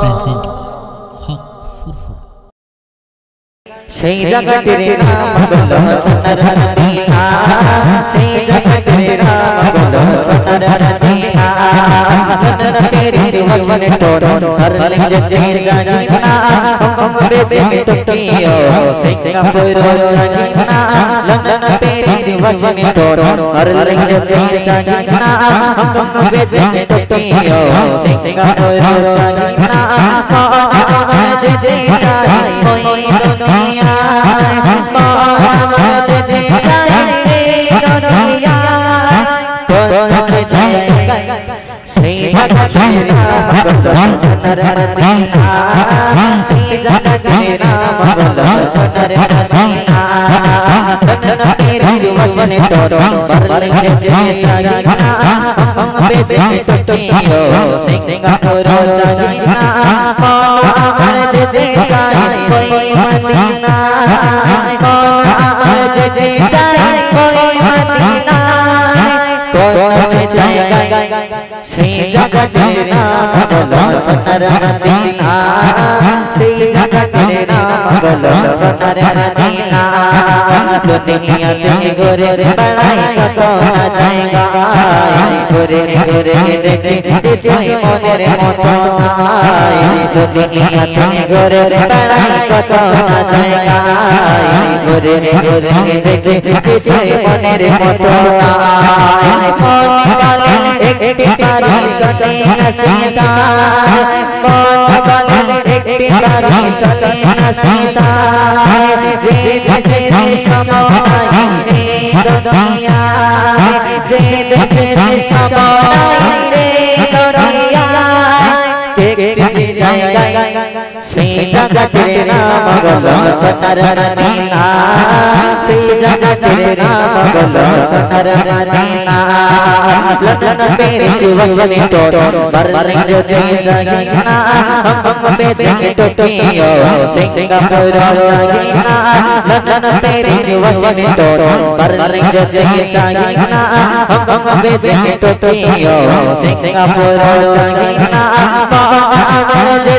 Present Haq Furfur Shaidagatiri Namadala Sanarana हर रंग घणा जुटी हाल चाइना हर रंग ते घणा टुटी घणा सिंगापुर चाहिए ना मानो आर दे चाहिए कोई मदीना श्री जगन्नाथ बोलो सुनर श्री जगन्नाथ बोलो सुनर दीना दुनिया में गोरे बड़ाई को जाएगा गोरे गोरे तुझे मोरे मोटोना दुनिया में गोरे बड़ाई को जाएगा। गोरे गोरे तुझे मोरे मोटोना मोनी एक पर चले न सीता बोल बोल एक पर चले न सीता जेब से समाई दुनिया जेब से समाई श्री जगत रे नाम बोलो ससरन दीना श्री जगत रे नाम बोलो ससरन दीना लटन पेरे शिव शिव टोटो बरने जो दे जगना। हम पे जगे टोटियो सिंगापुर जगना लटन पेरे शिव शिव टोटो बरने जो दे जगना। हम पे जगे टोटियो सिंगापुर जगना बाबा जे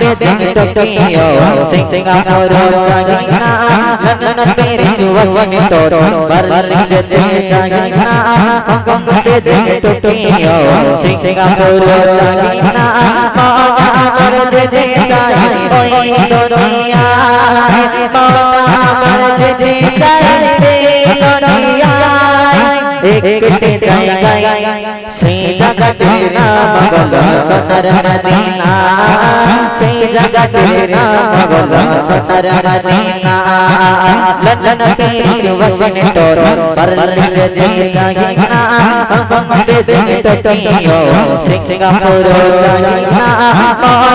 बेदन टोटियो सिंगापुर चागिना नन मेरी सुवसन तोरो बरल जते चागिना गंग बेदन टोटियो सिंगापुर चागिना पर जते चाहि ओई दोरिया पर जते चाहि दोरिया एक जाय गई श्री जगत नाम बोलो ससर मदीना বলো সোনার মদিনা সেই জগতের নাম বলো সোনার Medina London Paris Washington Berlin যে জাগিনা হংকং বেজিং টোকিও সিঙ্গাপুর জাগিনা আমার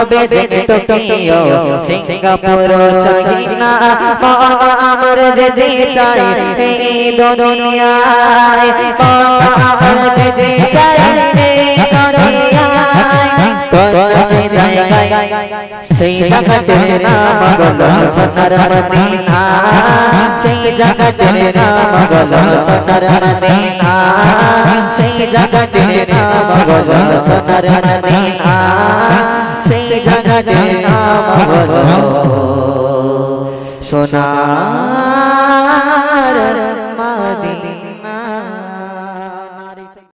Hong Kong Beijing Tokyo. Singapore জাগিনা আমার যেতে চাই এই দুনিয়ায়। আমার যেতে চাই এই দুনিয়ায়। কোন সে জায়গায় সেই জগতের নাম সোনার মদিনা। সেই জগতের নাম বলো সোনার মদিনা। সেই জগতের নাম বলো সোনার মদিনা। जगन्नाम हाँ। हाँ। हाँ। सुना